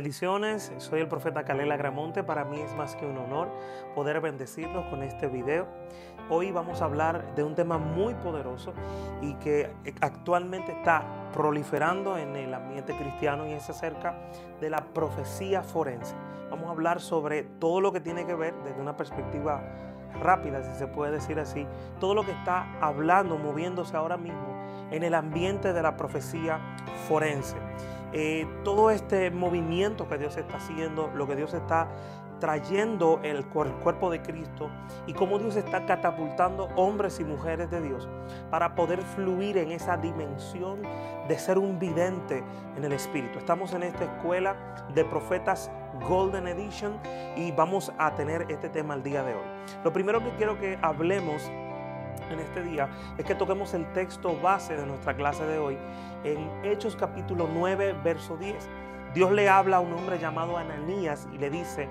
Bendiciones, soy el profeta Calela Gramonte. Para mí es más que un honor poder bendecirlos con este video. Hoy vamos a hablar de un tema muy poderoso y que actualmente está proliferando en el ambiente cristiano y es acerca de la profecía forense. Vamos a hablar sobre todo lo que tiene que ver desde una perspectiva rápida, si se puede decir así, todo lo que está hablando, moviéndose ahora mismo en el ambiente de la profecía forense. Eh, todo este movimiento que Dios está haciendo, lo que Dios está trayendo el, cuerpo de Cristo y cómo Dios está catapultando hombres y mujeres de Dios para poder fluir en esa dimensión de ser un vidente en el Espíritu. Estamos en esta escuela de profetas Golden Edition y vamos a tener este tema el día de hoy. Lo primero que quiero que hablemos en este día es que toquemos el texto base de nuestra clase de hoy en Hechos capítulo 9, verso 10. Dios le habla a un hombre llamado Ananías y le dice,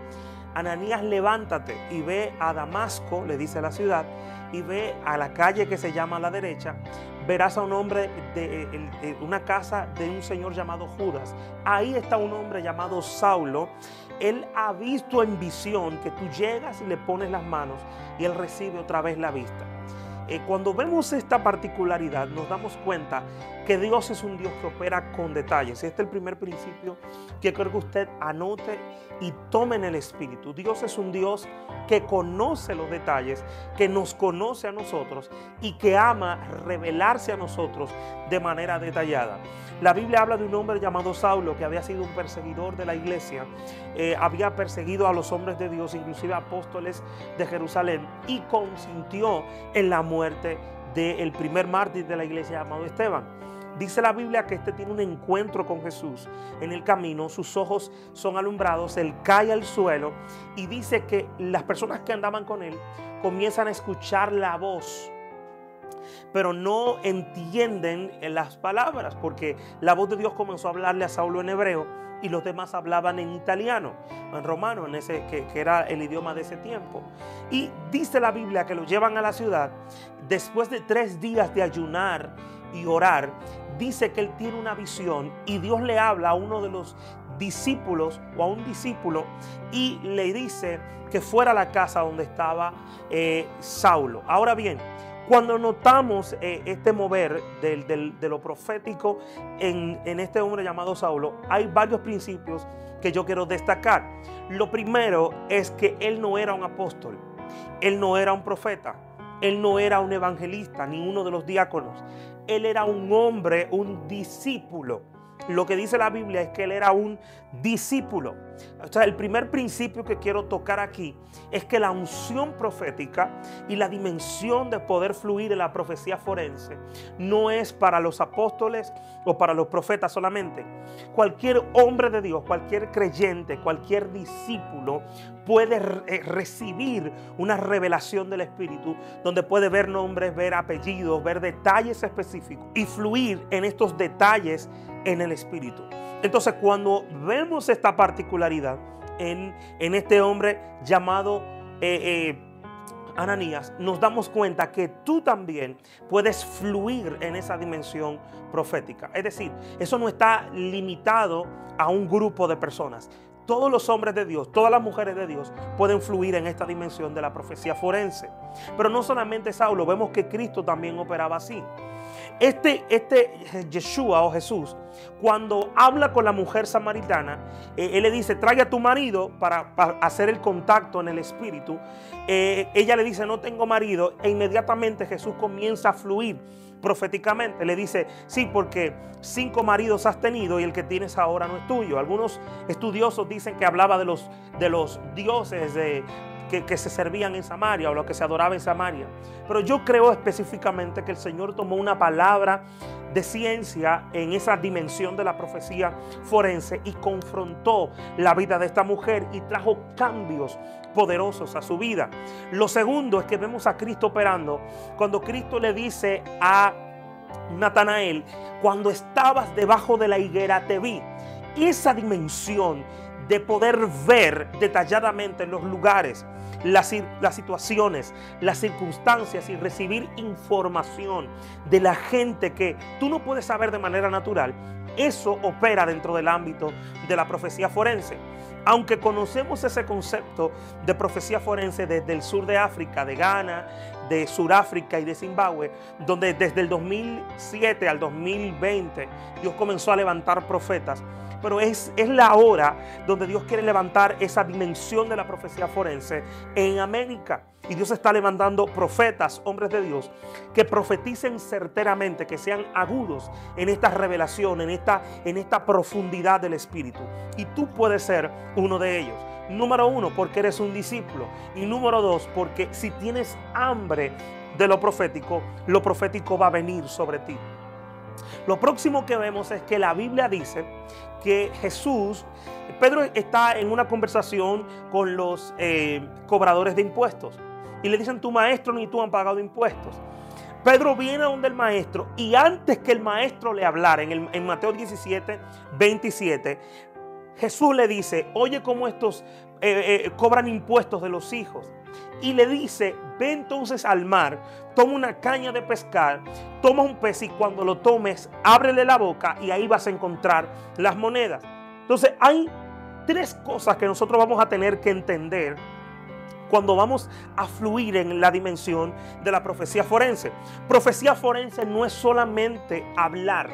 Ananías, levántate y ve a Damasco, le dice la ciudad, y ve a la calle que se llama a la derecha, verás a un hombre de, una casa de un señor llamado Judas. Ahí está un hombre llamado Saulo. Él ha visto en visión que tú llegas y le pones las manos y él recibe otra vez la vista. Eh, cuando vemos esta particularidad nos damos cuenta que Dios es un Dios que opera con detalles. Este es el primer principio que creo que usted anote y tome en el espíritu. Dios es un Dios que conoce los detalles, que nos conoce a nosotros y que ama revelarse a nosotros de manera detallada. La Biblia habla de un hombre llamado Saulo que había sido un perseguidor de la iglesia, eh, había perseguido a los hombres de Dios, inclusive apóstoles de Jerusalén, y consintió en la muerte del primer mártir de la iglesia llamado Esteban. Dice la Biblia que este tiene un encuentro con Jesús en el camino, sus ojos son alumbrados, él cae al suelo y dice que las personas que andaban con él comienzan a escuchar la voz pero no entienden las palabras, porque la voz de Dios comenzó a hablarle a Saulo en hebreo y los demás hablaban en italiano, en romano, en ese, que, era el idioma de ese tiempo. Y dice la Biblia que lo llevan a la ciudad después de tres días de ayunar y orar. Dice que él tiene una visión y Dios le habla a uno de los discípulos o a un discípulo y le dice que fuera a la casa donde estaba eh, Saulo. Ahora bien, cuando notamos eh, este mover de lo profético en, en este hombre llamado Saulo, hay varios principios que yo quiero destacar. Lo primero es que él no era un apóstol, él no era un profeta, él no era un evangelista, ni uno de los diáconos. Él era un hombre, un discípulo lo que dice la Biblia es que él era un discípulo. O sea, el primer principio que quiero tocar aquí es que la unción profética y la dimensión de poder fluir en la profecía forense no es para los apóstoles o para los profetas solamente. Cualquier hombre de Dios, cualquier creyente, cualquier discípulo puede eh, recibir una revelación del Espíritu donde puede ver nombres, ver apellidos, ver detalles específicos y fluir en estos detalles en el Espíritu. Entonces cuando vemos esta particularidad en, en este hombre llamado eh, eh, Ananías, nos damos cuenta que tú también puedes fluir en esa dimensión profética. Es decir, eso no está limitado a un grupo de personas. Todos los hombres de Dios, todas las mujeres de Dios pueden fluir en esta dimensión de la profecía forense. Pero no solamente Saulo, vemos que Cristo también operaba así. Este, este Yeshua o Jesús, cuando habla con la mujer samaritana, eh, él le dice, trae a tu marido para, hacer el contacto en el espíritu. Eh, ella le dice, no tengo marido, e inmediatamente Jesús comienza a fluir proféticamente. Le dice, sí, porque cinco maridos has tenido y el que tienes ahora no es tuyo. Algunos estudiosos dicen que hablaba de los, de los dioses de, que, se servían en Samaria o lo que se adoraba en Samaria. Pero yo creo específicamente que el Señor tomó una palabra de ciencia en esa dimensión de la profecía forense y confrontó la vida de esta mujer y trajo cambios poderosos a su vida. Lo segundo es que vemos a Cristo operando cuando Cristo le dice a Natanael, cuando estabas debajo de la higuera te vi. Esa dimensión de poder ver detalladamente los lugares, las, las, situaciones, las circunstancias y recibir información de la gente que tú no puedes saber de manera natural. eso opera dentro del ámbito de la profecía forense. Aunque conocemos ese concepto de profecía forense desde el sur de África, de Ghana, de Sudáfrica y de Zimbabue, donde desde el 2007 al 2020 Dios comenzó a levantar profetas, pero es, es la hora donde Dios quiere levantar esa dimensión de la profecía forense en América. Y Dios está levantando profetas, hombres de Dios, que profeticen certeramente, que sean agudos en esta revelación, en esta, en esta profundidad del Espíritu. Y tú puedes ser uno de ellos. Número uno, porque eres un discípulo. Y número dos, porque si tienes hambre de lo profético, lo profético va a venir sobre ti. Lo próximo que vemos es que la Biblia dice que Jesús, Pedro está en una conversación con los eh, cobradores de impuestos y le dicen, tu maestro ni tú han pagado impuestos. Pedro viene a donde el maestro y antes que el maestro le hablara, en, en Mateo 17, 27, Jesús le dice, oye cómo estos eh, eh, cobran impuestos de los hijos. Y le dice, ve entonces al mar, toma una caña de pescar, toma un pez y cuando lo tomes, ábrele la boca y ahí vas a encontrar las monedas. Entonces hay tres cosas que nosotros vamos a tener que entender cuando vamos a fluir en la dimensión de la profecía forense. Profecía forense no es solamente hablar,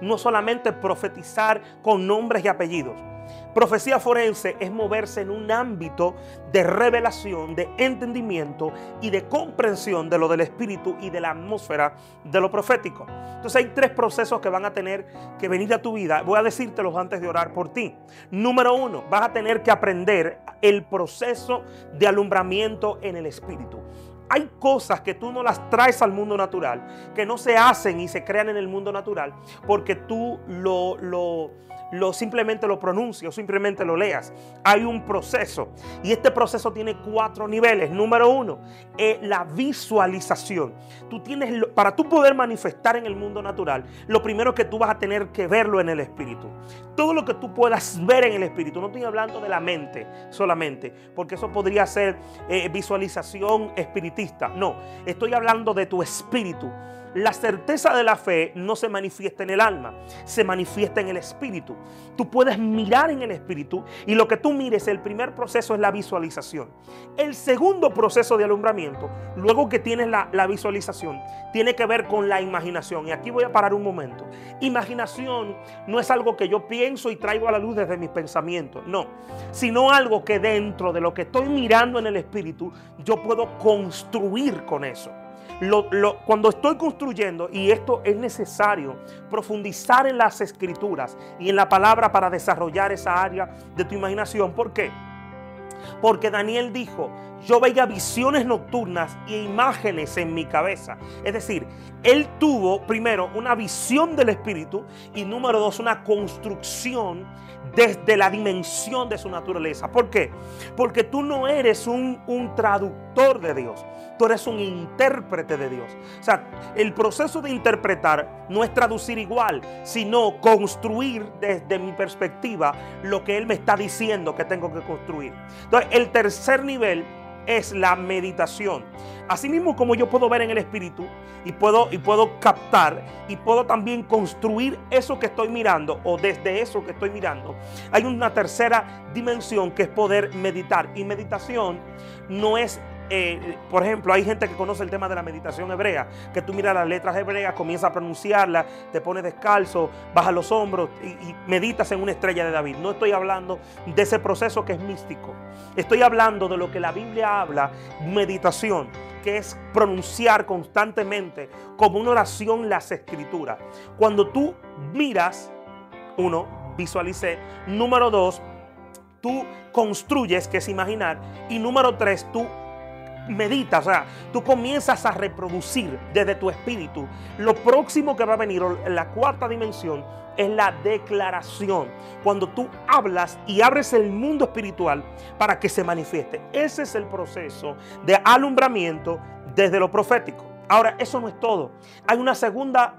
no solamente profetizar con nombres y apellidos. Profecía forense es moverse en un ámbito de revelación, de entendimiento y de comprensión de lo del espíritu y de la atmósfera de lo profético. Entonces hay tres procesos que van a tener que venir a tu vida. Voy a decírtelos antes de orar por ti. Número uno, vas a tener que aprender el proceso de alumbramiento en el espíritu. Hay cosas que tú no las traes al mundo natural, que no se hacen y se crean en el mundo natural, porque tú lo, lo lo simplemente lo pronuncie o simplemente lo leas. Hay un proceso y este proceso tiene cuatro niveles. Número uno, es la visualización. Tú tienes, para tú poder manifestar en el mundo natural, lo primero que tú vas a tener que verlo en el espíritu. Todo lo que tú puedas ver en el espíritu, no estoy hablando de la mente solamente, porque eso podría ser eh, visualización espiritista. No, estoy hablando de tu espíritu. La certeza de la fe no se manifiesta en el alma, se manifiesta en el espíritu. Tú puedes mirar en el espíritu y lo que tú mires, el primer proceso es la visualización. El segundo proceso de alumbramiento, luego que tienes la, visualización, tiene que ver con la imaginación. Y aquí voy a parar un momento. Imaginación no es algo que yo pienso y traigo a la luz desde mis pensamientos, no, sino algo que dentro de lo que estoy mirando en el espíritu, yo puedo construir con eso cuando estoy construyendo, y esto es necesario, profundizar en las escrituras y en la palabra para desarrollar esa área de tu imaginación. ¿Por qué? Porque Daniel dijo, yo veía visiones nocturnas e imágenes en mi cabeza. Es decir, él tuvo primero una visión del Espíritu y número dos, una construcción desde la dimensión de su naturaleza. ¿Por qué? Porque tú no eres un, un traductor de Dios, tú eres un intérprete de Dios. O sea, el proceso de interpretar no es traducir igual, sino construir desde mi perspectiva lo que Él me está diciendo que tengo que construir. Entonces, el tercer nivel es la meditación. Asimismo como yo puedo ver en el espíritu y puedo, y puedo captar y puedo también construir eso que estoy mirando o desde eso que estoy mirando, hay una tercera dimensión que es poder meditar. Y meditación no es eh, por ejemplo, hay gente que conoce el tema de la meditación hebrea, que tú miras las letras hebreas, comienzas a pronunciarlas, te pones descalzo, bajas los hombros y, y, meditas en una estrella de David. No estoy hablando de ese proceso que es místico. Estoy hablando de lo que la Biblia habla, meditación, que es pronunciar constantemente como una oración las escrituras. Cuando tú miras, uno, visualicé, número dos, tú construyes, que es imaginar, y número tres, tú meditas, o sea, tú comienzas a reproducir desde tu espíritu. Lo próximo que va a venir, la cuarta dimensión, es la declaración. Cuando tú hablas y abres el mundo espiritual para que se manifieste. Ese es el proceso de alumbramiento desde lo profético. Ahora, eso no es todo. Hay una segunda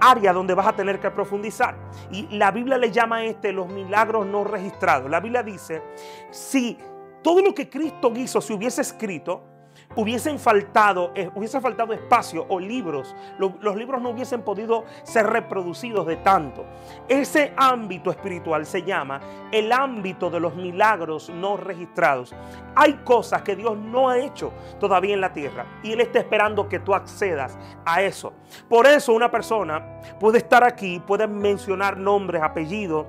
área donde vas a tener que profundizar. Y la Biblia le llama a este los milagros no registrados. La Biblia dice, si todo lo que Cristo hizo se hubiese escrito, hubiesen faltado, eh, faltado espacio o libros, los libros no hubiesen podido ser reproducidos de tanto. Ese ámbito espiritual se llama el ámbito de los milagros no registrados. Hay cosas que Dios no ha hecho todavía en la tierra y Él está esperando que tú accedas a eso. Por eso una persona puede estar aquí, puede mencionar nombres, apellidos,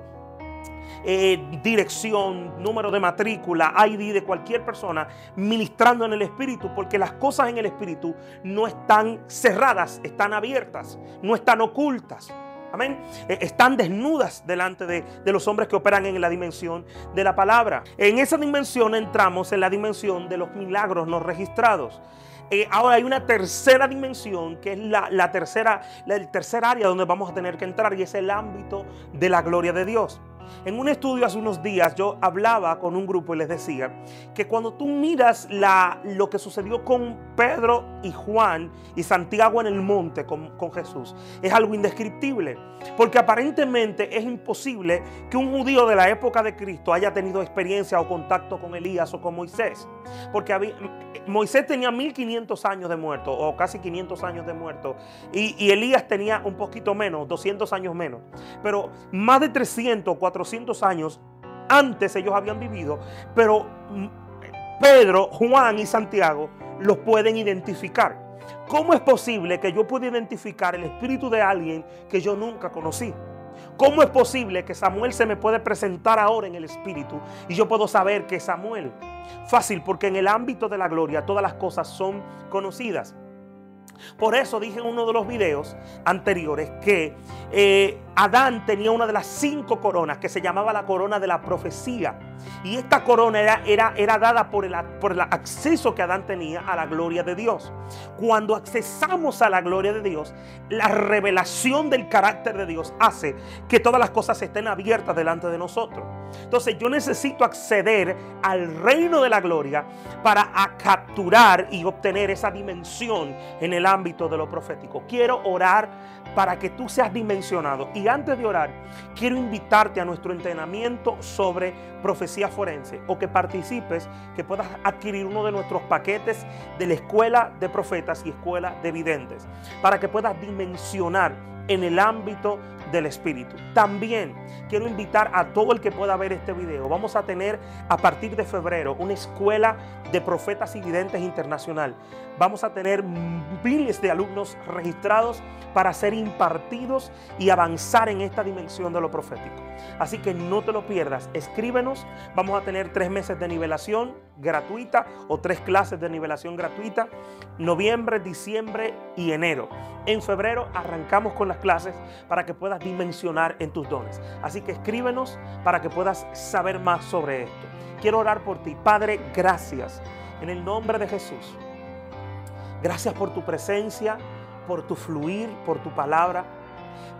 eh, dirección, número de matrícula, ID de cualquier persona ministrando en el Espíritu, porque las cosas en el Espíritu no están cerradas, están abiertas, no están ocultas. Amén. Eh, están desnudas delante de, de, los hombres que operan en la dimensión de la palabra. En esa dimensión entramos en la dimensión de los milagros no registrados. Eh, ahora hay una tercera dimensión que es la, la tercera, el tercer área donde vamos a tener que entrar y es el ámbito de la gloria de Dios. En un estudio hace unos días yo hablaba con un grupo y les decía que cuando tú miras lo que sucedió con Pedro y Juan y Santiago en el monte con, con Jesús, es algo indescriptible. Porque aparentemente es imposible que un judío de la época de Cristo haya tenido experiencia o contacto con Elías o con Moisés. Porque Moisés tenía 1500 años de muerto o casi 500 años de muerto y, y Elías tenía un poquito menos, 200 años menos. Pero más de 300, 400 años antes ellos habían vivido, pero Pedro, Juan y Santiago los pueden identificar. ¿Cómo es posible que yo pueda identificar el espíritu de alguien que yo nunca conocí? ¿Cómo es posible que Samuel se me puede presentar ahora en el espíritu y yo puedo saber que Samuel? Fácil, porque en el ámbito de la gloria todas las cosas son conocidas. Por eso dije en uno de los videos anteriores que eh, Adán tenía una de las cinco coronas que se llamaba la corona de la profecía. Y esta corona era, era, era dada por el, por el acceso que Adán tenía a la gloria de Dios. Cuando accesamos a la gloria de Dios, la revelación del carácter de Dios hace que todas las cosas estén abiertas delante de nosotros. Entonces yo necesito acceder al reino de la gloria para capturar y obtener esa dimensión en el ámbito de lo profético. Quiero orar para que tú seas dimensionado. Y antes de orar, quiero invitarte a nuestro entrenamiento sobre profecía forense o que participes, que puedas adquirir uno de nuestros paquetes de la escuela de profetas y escuela de videntes, para que puedas dimensionar en el ámbito del Espíritu. También quiero invitar a todo el que pueda ver este video. Vamos a tener a partir de febrero una escuela de profetas y videntes internacional. Vamos a tener miles de alumnos registrados para ser impartidos y avanzar en esta dimensión de lo profético. Así que no te lo pierdas. Escríbenos. Vamos a tener tres meses de nivelación gratuita o tres clases de nivelación gratuita. Noviembre, diciembre y enero. En febrero arrancamos con las clases para que puedas dimensionar en tus dones. Así que escríbenos para que puedas saber más sobre esto. Quiero orar por ti. Padre, gracias. En el nombre de Jesús. Gracias por tu presencia, por tu fluir, por tu palabra.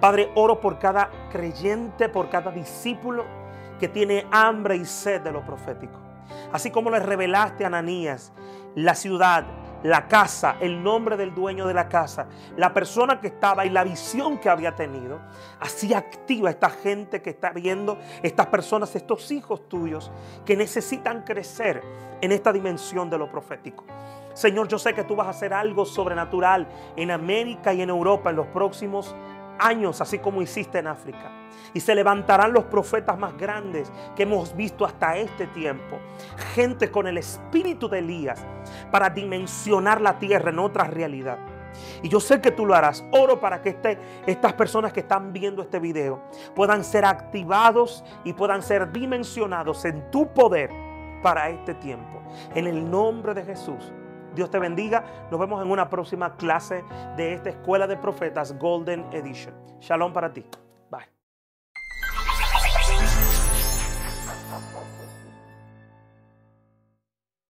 Padre, oro por cada creyente, por cada discípulo que tiene hambre y sed de lo profético. Así como le revelaste a Ananías la ciudad, la casa, el nombre del dueño de la casa, la persona que estaba y la visión que había tenido. Así activa esta gente que está viendo, estas personas, estos hijos tuyos que necesitan crecer en esta dimensión de lo profético. Señor, yo sé que tú vas a hacer algo sobrenatural en América y en Europa en los próximos años, así como hiciste en África. Y se levantarán los profetas más grandes que hemos visto hasta este tiempo. Gente con el espíritu de Elías para dimensionar la tierra en otra realidad. Y yo sé que tú lo harás. Oro para que este, estas personas que están viendo este video puedan ser activados y puedan ser dimensionados en tu poder para este tiempo. En el nombre de Jesús. Dios te bendiga. Nos vemos en una próxima clase de esta Escuela de Profetas Golden Edition. Shalom para ti.